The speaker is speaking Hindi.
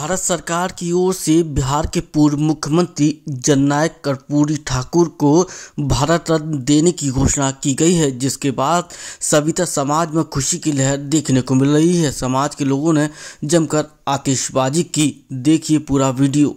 भारत सरकार की ओर से बिहार के पूर्व मुख्यमंत्री जननायक कर्पूरी ठाकुर को भारत रत्न देने की घोषणा की गई है, जिसके बाद सविता समाज में खुशी की लहर देखने को मिल रही है। समाज के लोगों ने जमकर आतिशबाजी की। देखिए पूरा वीडियो।